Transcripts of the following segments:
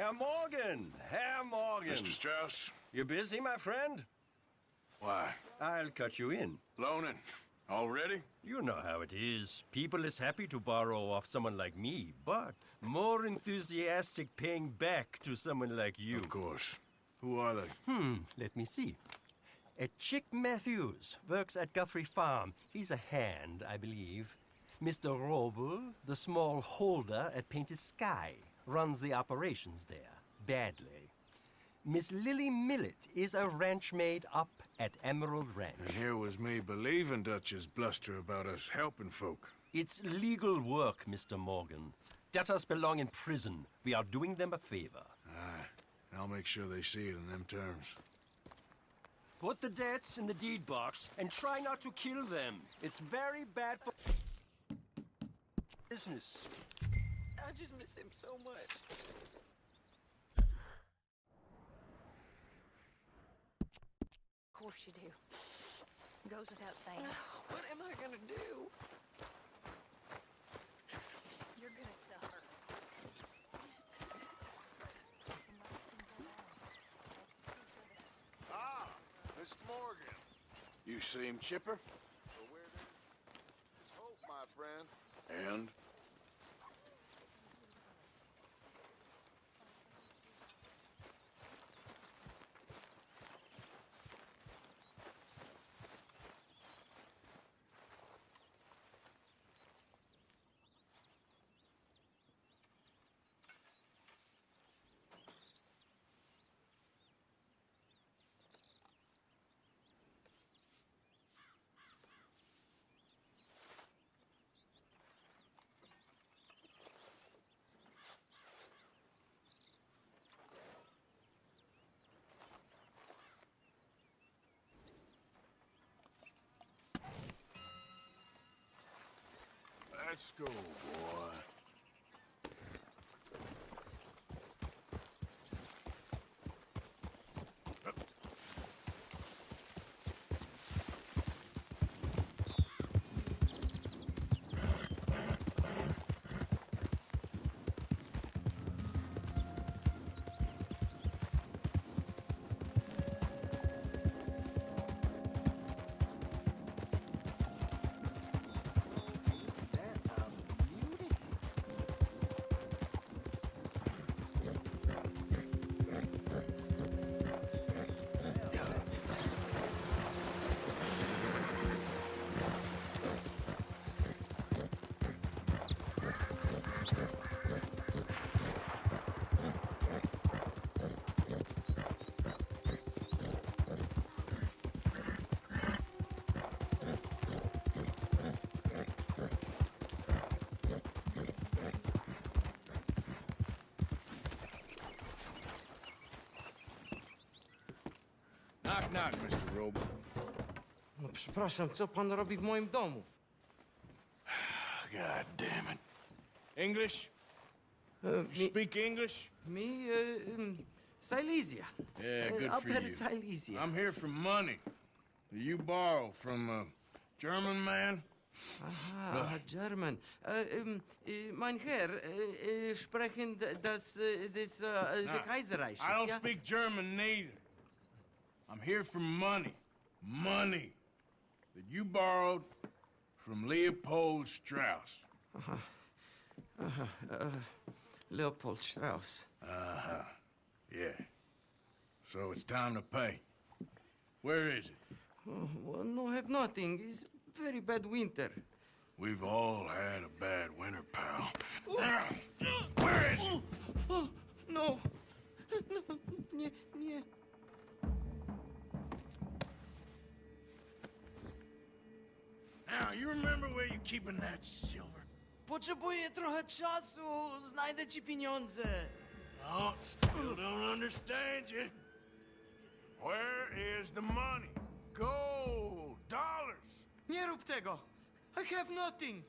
Herr Morgan! Herr Morgan! Mr. Strauss? You busy, my friend? Why? I'll cut you in. Loaning? Already? You know how it is. People is happy to borrow off someone like me, but more enthusiastic paying back to someone like you. Of course. Who are they? Hmm, let me see. A Chick Matthews works at Guthrie Farm. He's a hand, I believe. Mr. Wróbel, the small holder at Painted Sky, runs the operations there, badly. Miss Lily Millet is a ranch maid up at Emerald Ranch. And here was me believing Dutch's bluster about us helping folk. It's legal work, Mr. Morgan. Debtors belong in prison. We are doing them a favor. Aye. And I'll make sure they see it in them terms. Put the debts in the deed box and try not to kill them. It's very bad for business. I just miss him so much. Of course you do. Goes without saying. What am I gonna do? You're gonna suffer. Ah, Mr. Morgan. You seem chipper? So where there's hope, my friend. And? Let's go, boy. Knock, knock, Mr. Wróbel. No przepraszam, co pan robi w moim domu? God damn it. English? E, You speak English? Me, em, Silesia. Yeah, good for you. Silesia. I'm here for money. You borrow from a German man? Aha, German. E, em, e, mein Herr, e, sprechen das, uh, Nah, the Kaiserreich, I don't ja? speak German neither. I'm here for money. Money that you borrowed from Leopold Strauss. Uh-huh. Uh-huh. Uh, Leopold Strauss. Uh-huh. Yeah. So it's time to pay. Where is it? Oh, well, no, have nothing. It's very bad winter. We've all had a bad winter, pal. Where is it? Oh, no. No, remember where you're keeping that silver? Potrzebuję trochę czasu. Znajdę ci pieniądze. No, still don't understand you. Where is the money? Gold, dollars. Nie rób tego. I have nothing.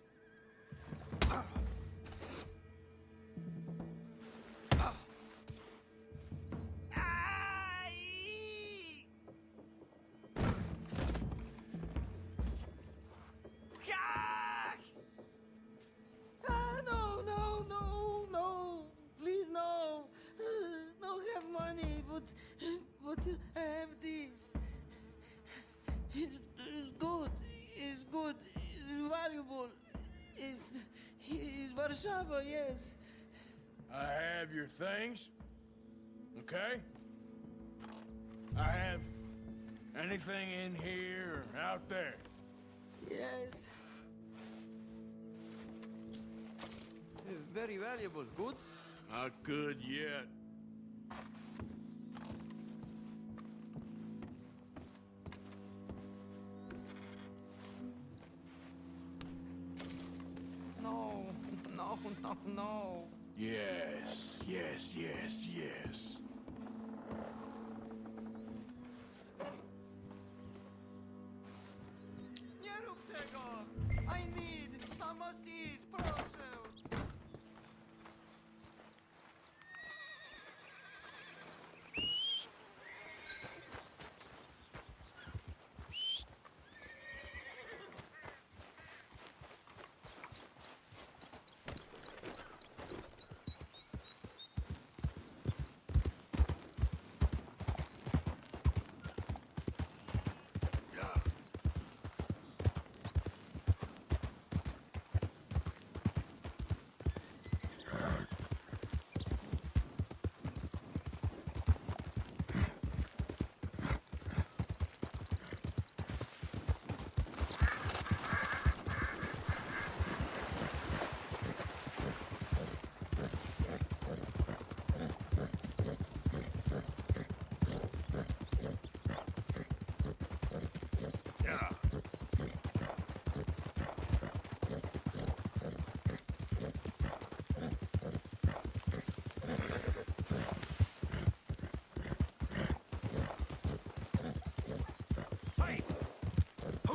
Warszawa, yes. I have your things. Okay? I have anything in here or out there. Yes. Very valuable. Good? Not good yet. no, no, no. Yes, yes, yes, yes.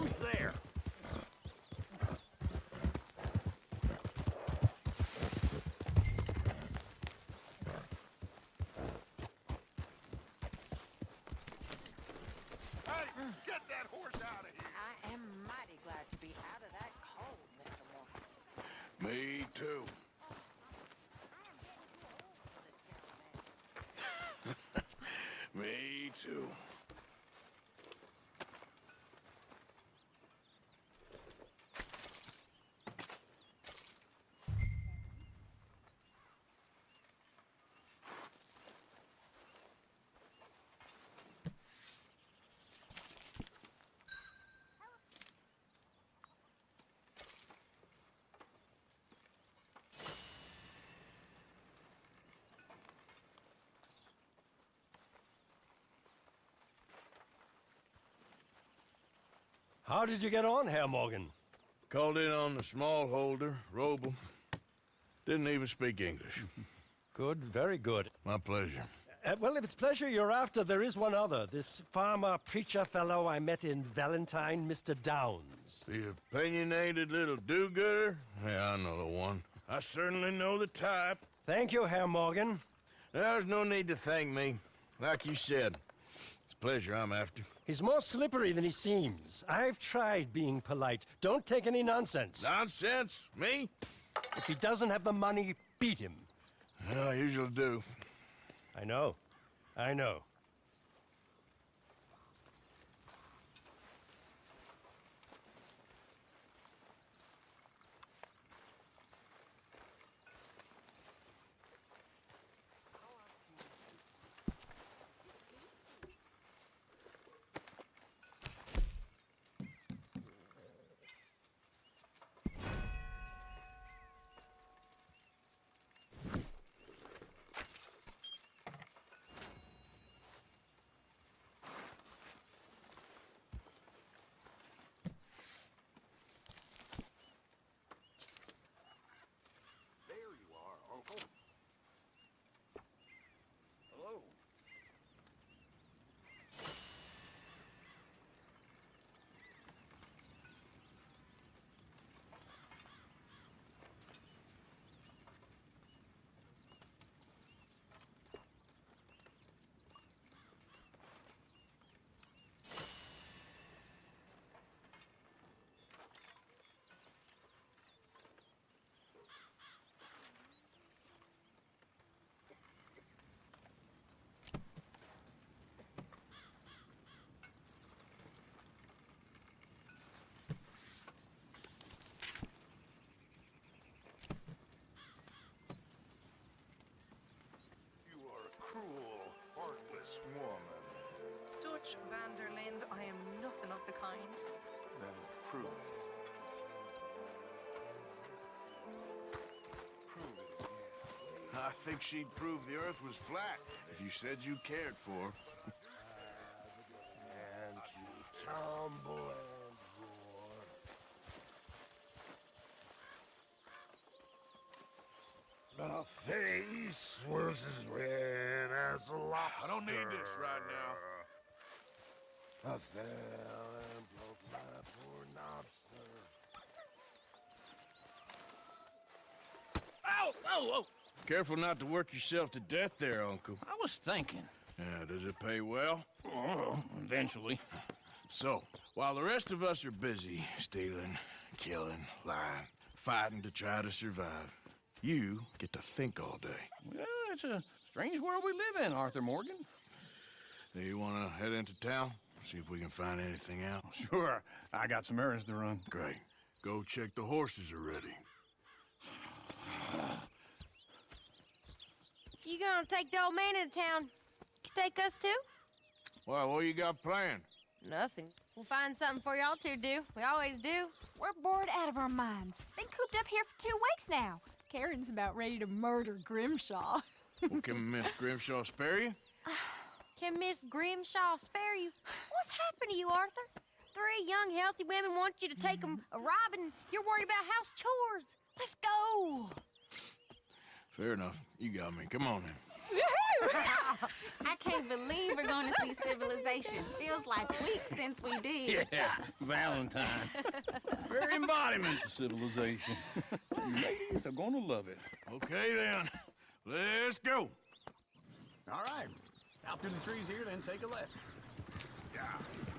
Who's there? Hey, get that horse out of here! I am mighty glad to be out of that cold, Mr. Morgan. Me too. Me too. How did you get on, Herr Morgan? Called in on the small holder, Wróbel. Didn't even speak English. Good, very good. My pleasure. Uh, well, if it's pleasure you're after, there is one other. This farmer preacher fellow I met in Valentine, Mr. Downes. The opinionated little do-gooder? Yeah, I know the one. I certainly know the type. Thank you, Herr Morgan. There's no need to thank me. Like you said, it's pleasure I'm after. He's more slippery than he seems. I've tried being polite. Don't take any nonsense. Nonsense? Me? If he doesn't have the money, beat him. Yeah, I usually do. I know. I know. Dutch van der Linde. I am nothing of the kind. Then prove it. Prove it again. I think she'd prove the Earth was flat if you said you cared for her. And to tumble and roar. The face was as red as a lobster. I don't need this right now. I fell and broke my poor lobster. Ow! Oh, oh, oh! Careful not to work yourself to death there, Uncle. I was thinking. Yeah, does it pay well? Oh, eventually. So, while the rest of us are busy stealing, killing, lying, fighting to try to survive, you get to think all day. Well, it's a strange world we live in, Arthur Morgan. Do you want to head into town? See if we can find anything out? Sure, I got some errands to run. Great. Go check the horses are ready. You gonna take the old man into town? Take us too? Well, what you got planned? Nothing. We'll find something for y'all to do. We always do. We're bored out of our minds. Been cooped up here for two weeks now. Karen's about ready to murder Grimshaw. Well, can Miss Grimshaw spare you? Can Miss Grimshaw spare you? What's happened to you, Arthur? Three young, healthy women want you to take them a robbing. You're worried about house chores. Let's go. Fair enough. You got me. Come on then. I can't believe we're going to see civilization. Feels like weeks since we did. Yeah, Valentine. Very embodiment of civilization. you ladies are gonna love it. Okay then. Let's go. All right. Out through the trees here, then take a left. Ladies,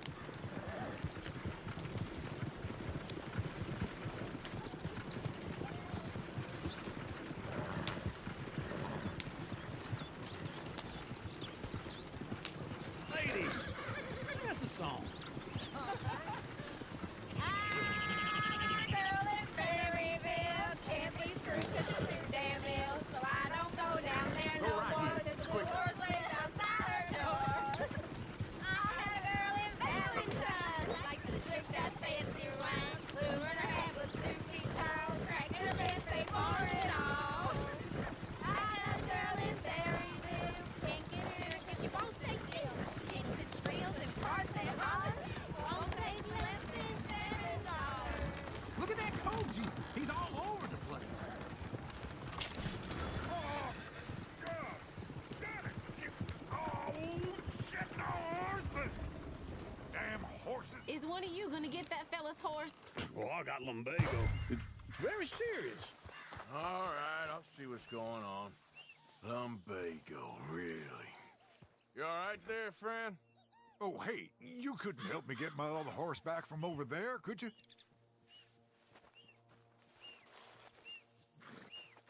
I got lumbago. It's very serious. All right, I'll see what's going on. Lumbago, really? You all right there, friend? Oh, hey, you couldn't help me get my other horse back from over there, could you?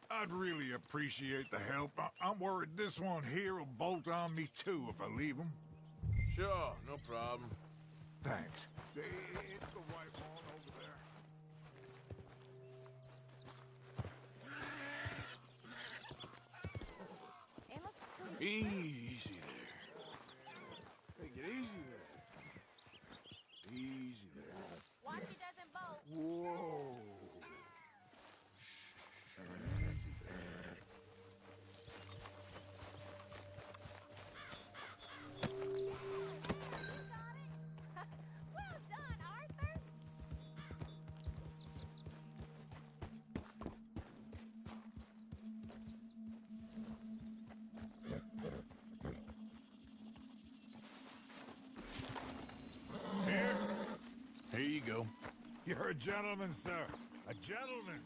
I'd really appreciate the help. I- I'm worried this one here will bolt on me too if I leave him. Sure, no problem. Thanks. It's the white one Easy there. Take it easy You're a gentleman, sir. A gentleman.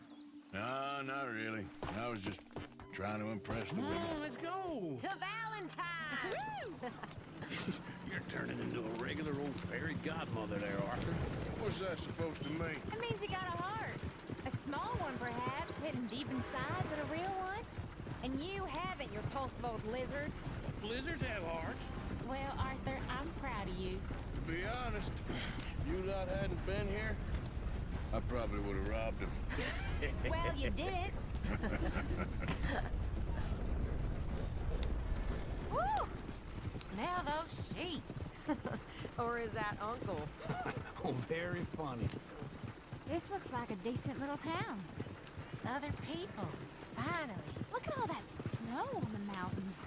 No, not really. I was just trying to impress the women. let's go. To Valentine. You're turning into a regular old fairy godmother there, Arthur. What's that supposed to mean? It means you got a heart. A small one, perhaps, hidden deep inside, but a real one. And you haven't, you repulsive old lizard. Blizzards have hearts. Well, Arthur, I'm proud of you. To be honest, if you lot hadn't been here, I probably would have robbed him. Well, you didn't. Woo! Smell those sheep. or is that Uncle? oh, very funny. This looks like a decent little town. Other people. Finally. Look at all that snow on the mountains.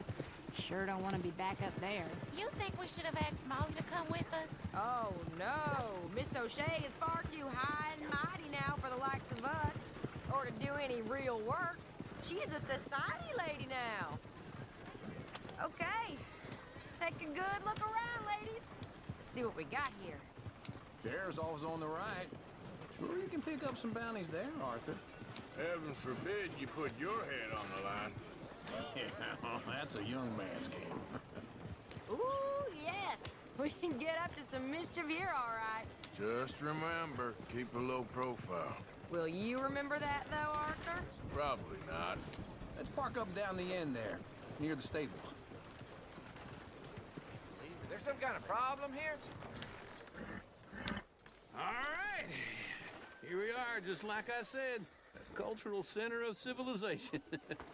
Sure don't want to be back up there. You think we should have asked Molly to come with us? Oh, no. Miss O'Shea is far too high and mighty now for the likes of us. Or to do any real work. She's a society lady now. Okay. Take a good look around, ladies. Let's see what we got here. Sheriff's always on the right. Sure you can pick up some bounties there, Arthur. Heaven forbid you put your head on the line. Yeah, well, that's a young man's game. Ooh, yes. We can get up to some mischief here, all right. Just remember, keep a low profile. Will you remember that, though, Arthur? Probably not. Let's park up down the end there, near the stables. There's some kind of problem here? All right. Here we are, just like I said. A cultural center of civilization.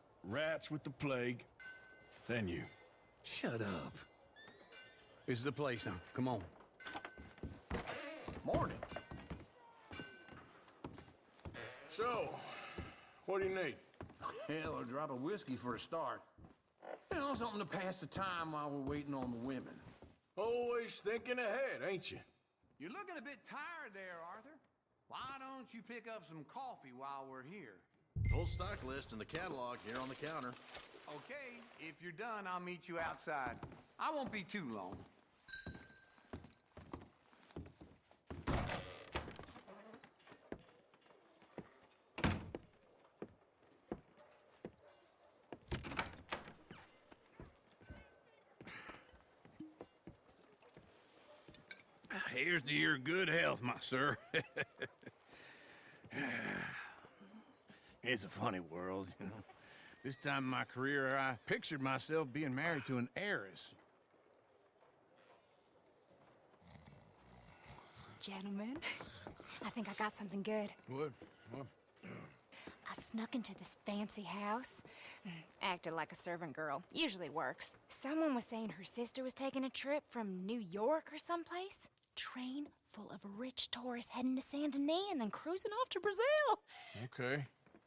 rats with the plague, then you. Shut up. This is the place now. Come on. Morning. So, what do you need? Hell, a drop of whiskey for a start. You know, something to pass the time while we're waiting on the women. Always thinking ahead, ain't you? You're looking a bit tired there, Arthur. Why don't you pick up some coffee while we're here? Full stock list in the catalog here on the counter. Okay, if you're done, I'll meet you outside. I won't be too long. Here's to your good health, my sir. it's a funny world, you know. This time in my career, I pictured myself being married to an heiress. Gentlemen, I think I got something good. What? What? I snuck into this fancy house, mm, acted like a servant girl. Usually works. Someone was saying her sister was taking a trip from New York or someplace. Train full of rich tourists heading to Saint Denis and then cruising off to Brazil. Okay.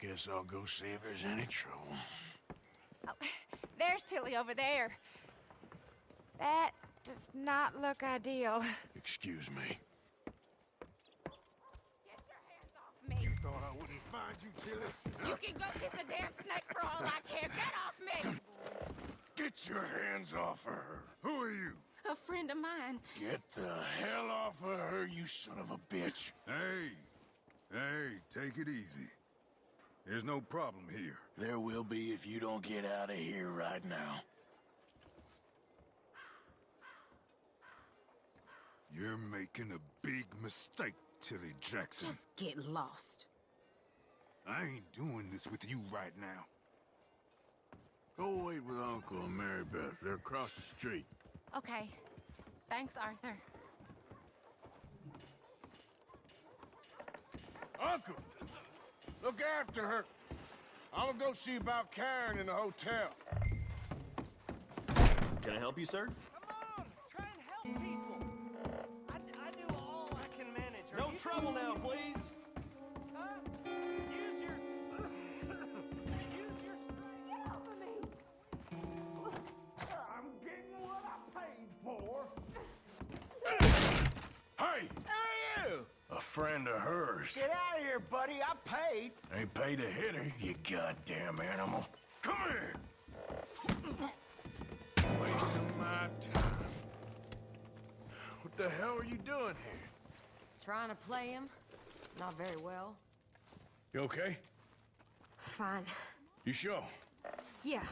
I guess I'll go see if there's any trouble. Oh, there's Tilly over there. That does not look ideal. Excuse me. Get your hands off me. You thought I wouldn't find you, Tilly? You can go kiss a damn snake for all I care. Get off me! Get your hands off of her. Who are you? A friend of mine. Get the hell off of her, you son of a bitch. Hey, hey, take it easy. There's no problem here. There will be if you don't get out of here right now. You're making a big mistake, Tilly Jackson. Just get lost. I ain't doing this with you right now. Go wait with Uncle and Mary Beth. They're across the street. Okay. Thanks, Arthur. Uncle, look after her. I'm gonna go see about Karen in the hotel. Can I help you, sir? Come on, try and help people. I, I do all I can manage. Are no trouble now, please. Friend of hers. Get out of here, buddy. I paid. Ain't paid to hit,er you goddamn animal. Come here! Wasting my time. What the hell are you doing here? Trying to play him. Not very well. You okay? Fine. You sure? Yeah.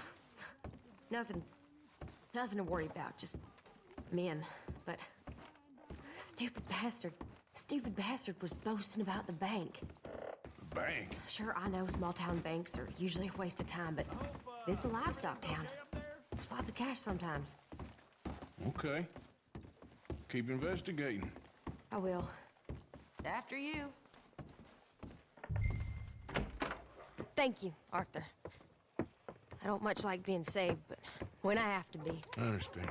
Nothing. Nothing to worry about. Just men. But. Stupid bastard. Stupid bastard was boasting about the bank. Bank? Sure, I know small town banks are usually a waste of time, but this is a livestock town. There's lots of cash sometimes. Okay. Keep investigating. I will. After you. Thank you, Arthur. I don't much like being saved, but when I have to be. I understand.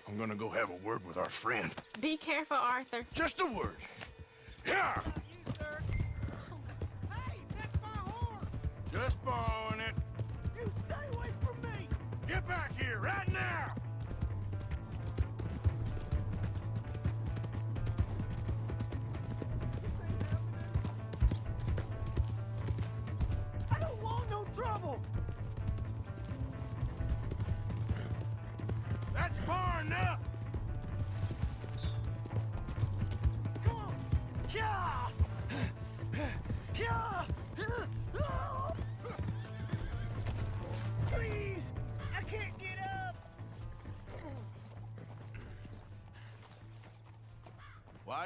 I'm gonna go have a word with our friend. Be careful, Arthur. Just a word. Yeah! Just borrowing it. You stay away from me! Get back here right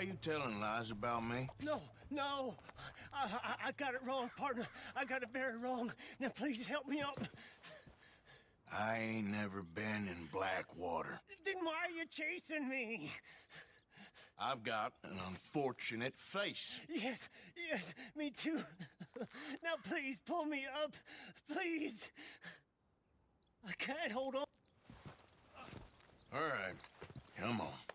you telling lies about me? No, no. I, I, I got it wrong, partner. I got it very wrong. Now, please help me out. I ain't never been in Blackwater. Then why are you chasing me? I've got an unfortunate face. Yes, yes, me too. Now, please pull me up. Please. I can't hold on. All right, come on.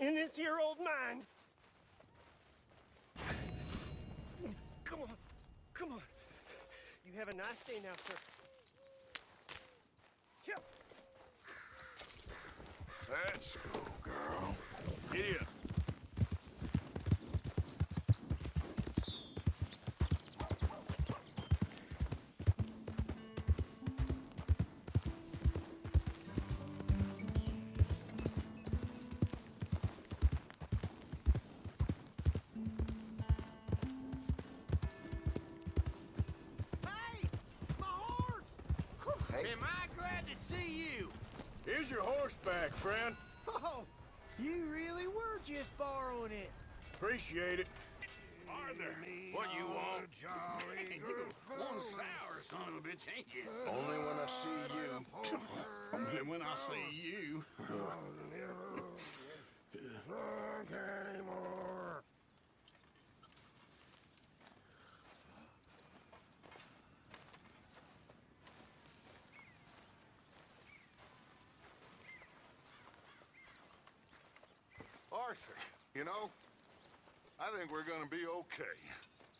in this here old mind. Come on, come on. You have a nice day now, sir. Yep. Let's go, girl. Giddy. Am I glad to see you? Here's your horse back, friend. Oh, you really were just borrowing it. Appreciate it. Arthur, what you want? Man, you one sour son of a bitch, ain't you? Only when I see you. Only when I see you. Drunk anymore. Arthur, you know, I think we're gonna be okay.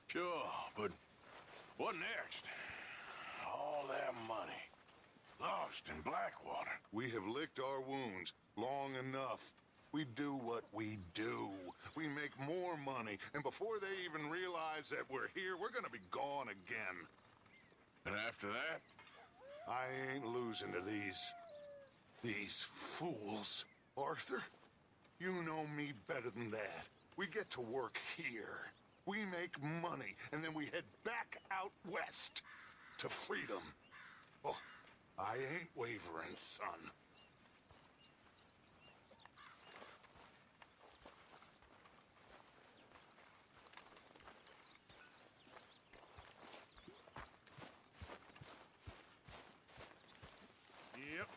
Sure, but what next? All that money. Lost in Blackwater. We have licked our wounds long enough. We do what we do. We make more money, and before they even realize that we're here, we're gonna be gone again. And after that? I ain't losing to these... these fools. Arthur, you know me better than that. We get to work here. We make money, and then we head back out west to freedom. Oh, I ain't wavering, son. Yep.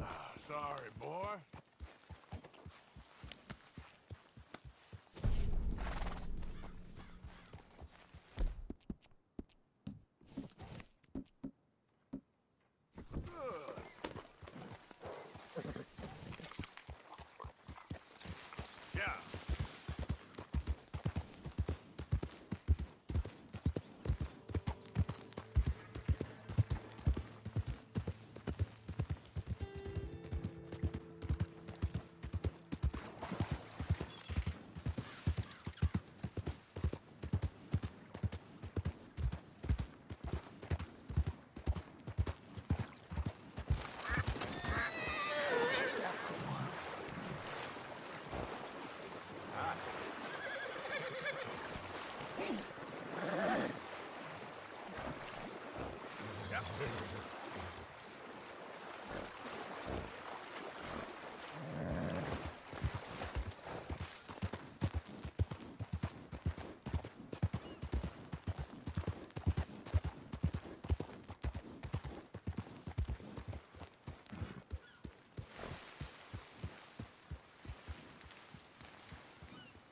Ah, sorry, boy. Yeah.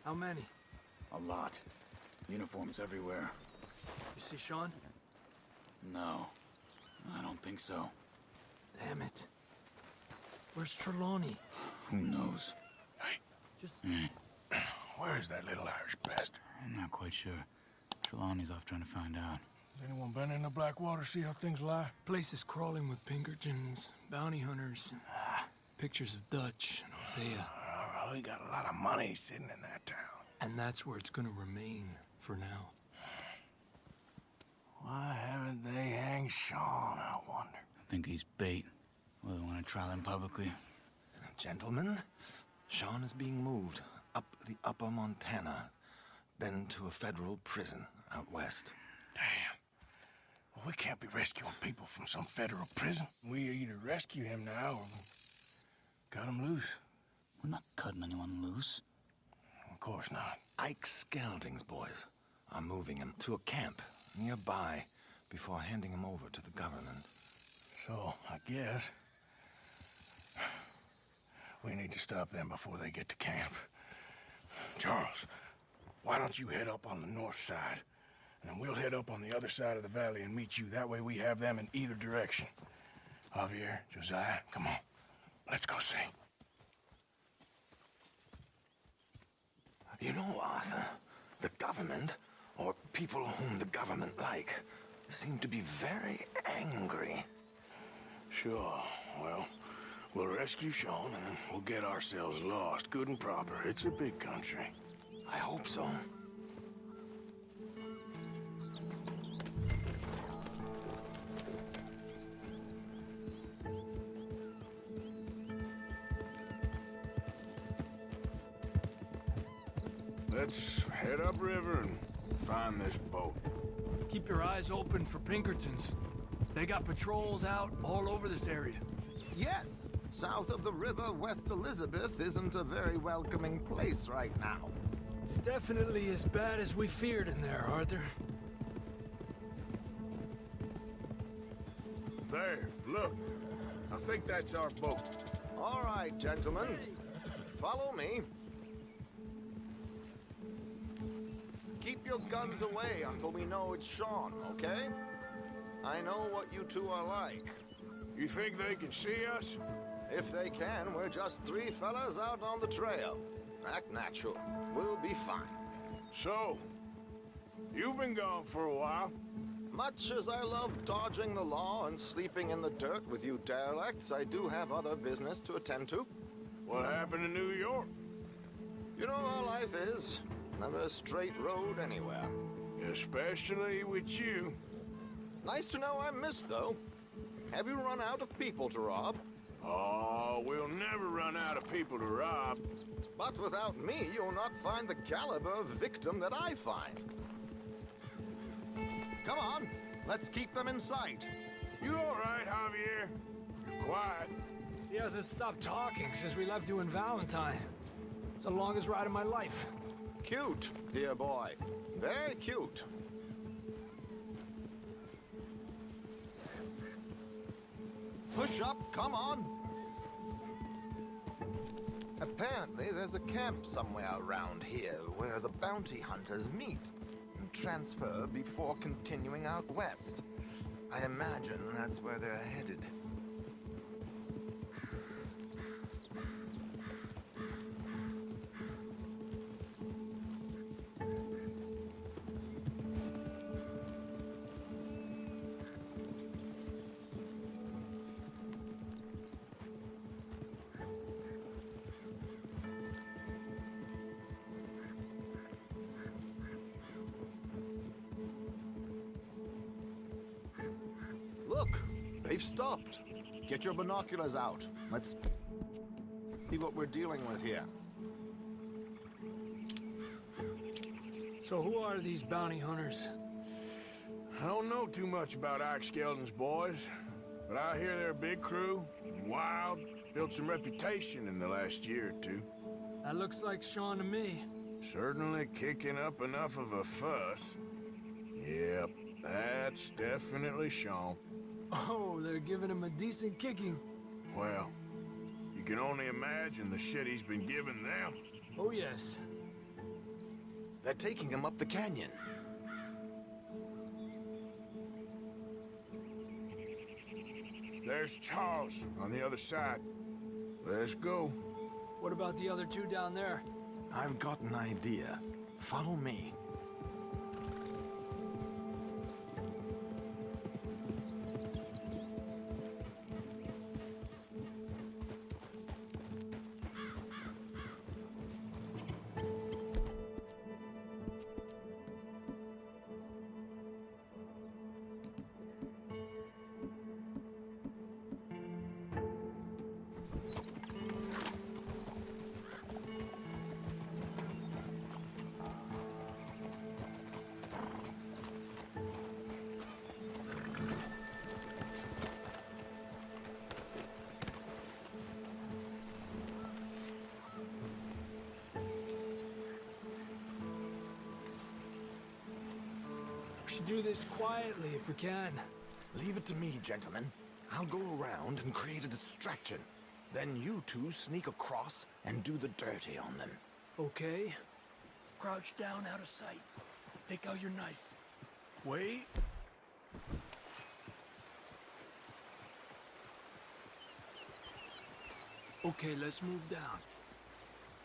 How many? A lot. Uniforms everywhere. You see Sean? No, I don't think so. Damn it. Where's Trelawney? Who knows? Hey. Just... Hmm. Where's that little Irish bastard? I'm not quite sure. Trelawney's off trying to find out. Anyone been in the Blackwater, see how things lie? Place is crawling with Pinkertons, bounty hunters, and ah. pictures of Dutch and Hosea. Oh, we got a lot of money sitting in that town. And that's where it's gonna remain for now. Why haven't they hanged Sean, I wonder? I think he's bait. Well, they want to trial him publicly. Gentlemen, Sean is being moved up the upper Montana, then to a federal prison out west. Damn. Well, we can't be rescuing people from some federal prison. We either rescue him now or we cut him loose. We're not cutting anyone loose. Of course not. Ike Skelding's boys are moving him to a camp nearby before handing him over to the government. So, I guess we need to stop them before they get to camp. Charles, why don't you head up on the north side? And then we'll head up on the other side of the valley and meet you. That way we have them in either direction. Javier, Josiah, come on. Let's go see. You know, Arthur, the government, or people whom the government like, seem to be very angry. Sure. Well, we'll rescue Sean and then we'll get ourselves lost good and proper. It's a big country. I hope so. Let's head upriver and find this boat. Keep your eyes open for Pinkertons. They got patrols out all over this area. Yes. South of the river, West Elizabeth isn't a very welcoming place right now. It's definitely as bad as we feared in there, Arthur. There, look. I think that's our boat. All right, gentlemen. Follow me. Guns away until we know it's Sean, okay? I know what you two are like. You think they can see us? If they can, we're just three fellas out on the trail. Act natural. We'll be fine. So, you've been gone for a while. Much as I love dodging the law and sleeping in the dirt with you derelicts, I do have other business to attend to. What happened in New York? You know how life is. Never a straight road anywhere. Especially with you. Nice to know I'm missed, though. Have you run out of people to rob? Oh, we'll never run out of people to rob. But without me, you'll not find the caliber of victim that I find. Come on, let's keep them in sight. You all right, Javier? You're quiet. He hasn't stopped talking since we left you in Valentine. It's the longest ride of my life. Cute, dear boy. Very cute. Push up, come on. Apparently, there's a camp somewhere around here where the bounty hunters meet and transfer before continuing out west. I imagine that's where they're headed. Stopped. Get your binoculars out. Let's see what we're dealing with here. So who are these bounty hunters? I don't know too much about Ike Skelding's boys, but I hear they're a big crew, wild, built some reputation in the last year or two. That looks like Sean to me. Certainly kicking up enough of a fuss. Yep, that's definitely Sean. Oh, they're giving him a decent kicking. Well, you can only imagine the shit he's been giving them. Oh, yes. They're taking him up the canyon. There's Charles on the other side. Let's go. What about the other two down there? I've got an idea. Follow me. Should do this quietly if we can. Leave it to me, gentlemen. I'll go around and create a distraction. Then you two sneak across and do the dirty on them. Okay. Crouch down out of sight. Take out your knife. Wait. Okay, let's move down.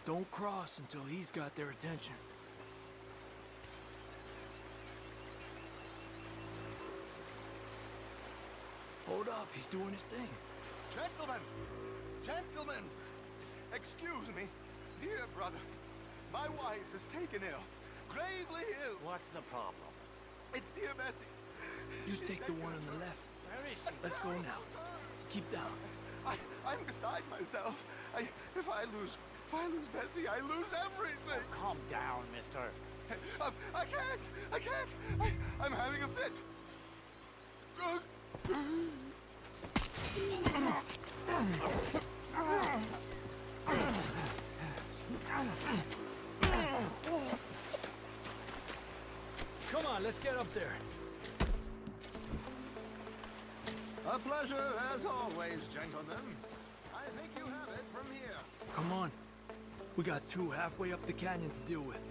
Don't cross until he's got their attention. He's doing his thing. Gentlemen! Gentlemen! Excuse me. Dear brothers, my wife is taken ill. Gravely ill. What's the problem? It's dear Bessie. You She's take the one on the left. Where is she? Let's go now. Keep down. I, I'm beside myself. I, if I lose, if I lose Bessie, I lose everything. Calm down, mister. Um, I can't. I can't. I, I'm having a fit. Come on, let's get up there. A pleasure as always, gentlemen. I think you have it from here. Come on. We got two halfway up the canyon to deal with.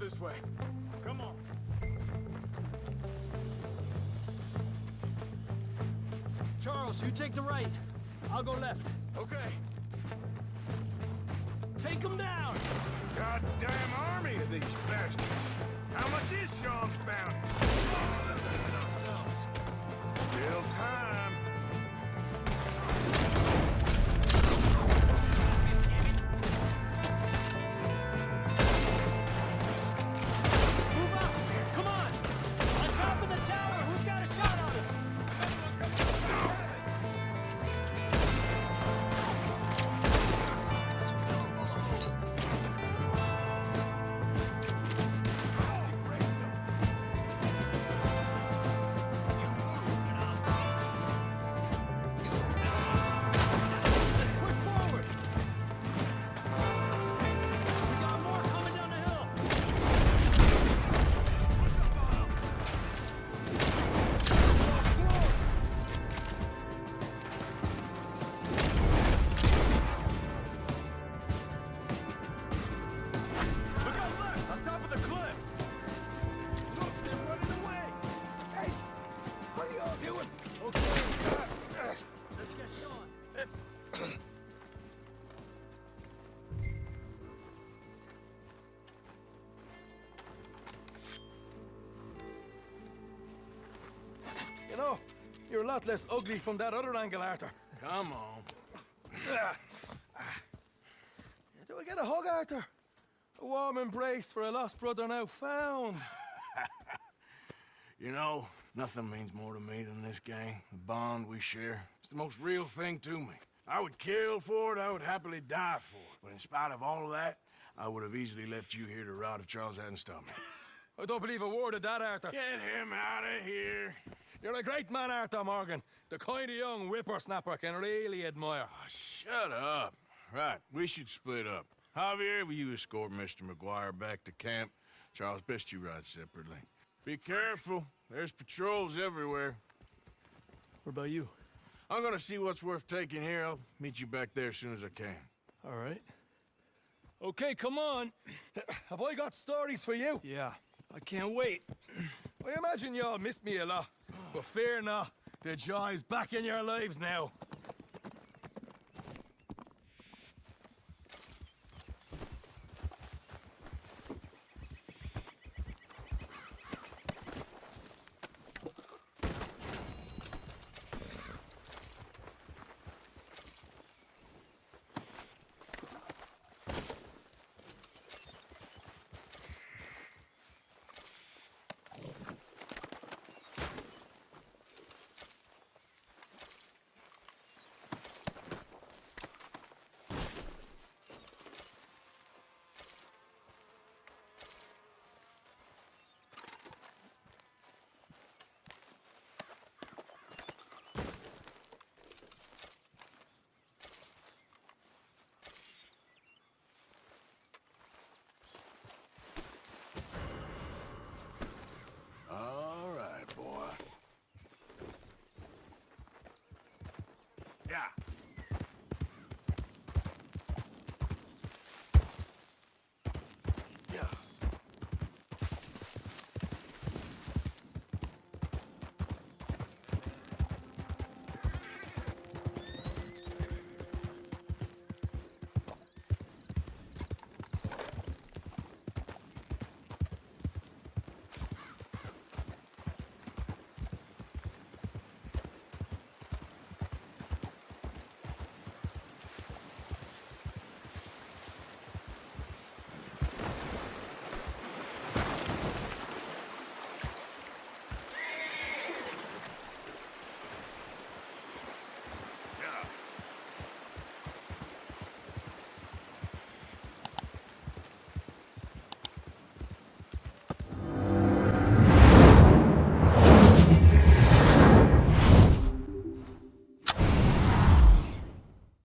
This way. Come on. Charles, you take the right. I'll go left. Lot less ugly from that other angle, Arthur. Come on. Do I get a hug, Arthur? A warm embrace for a lost brother now found. You know, nothing means more to me than this gang. The bond we share. It's the most real thing to me. I would kill for it, I would happily die for it. But in spite of all of that, I would have easily left you here to rot if Charles hadn't stopped me. I don't believe a word of that, Arthur. Get him out of here. You're a great man, Arthur Morgan. The kind of young whippersnapper I can really admire. Oh, shut up. Right, we should split up. Javier, will you escort Mr. MacGuire back to camp? Charles, best you ride separately. Be careful. There's patrols everywhere. What about you? I'm gonna see what's worth taking here. I'll meet you back there as soon as I can. All right. Okay, come on. Have I got stories for you? Yeah, I can't wait. I imagine y'all missed me a lot, but fear not, the joy's back in your lives now.